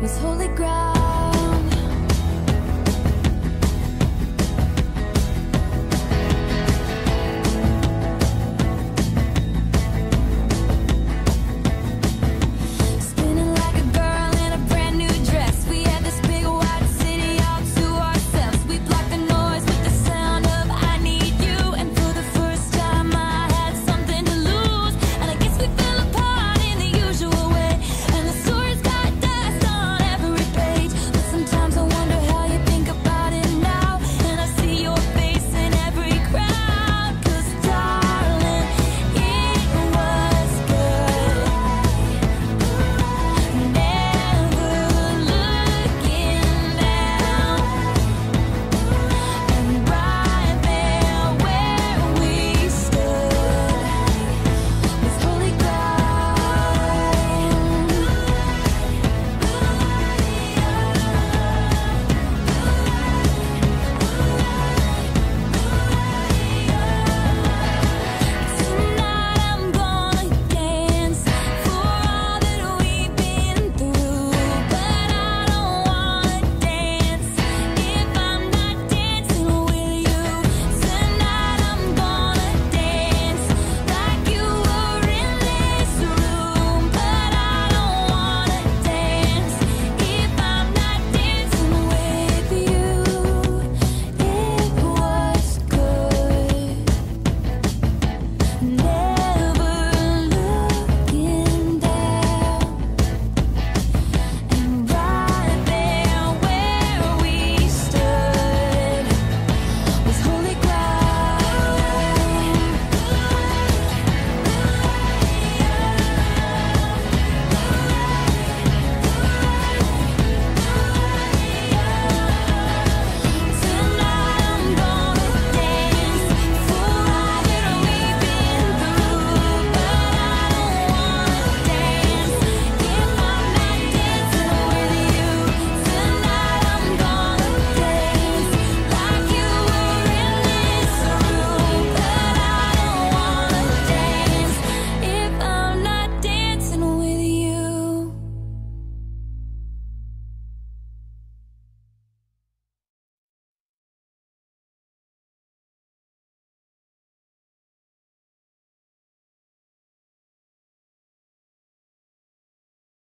was holy ground.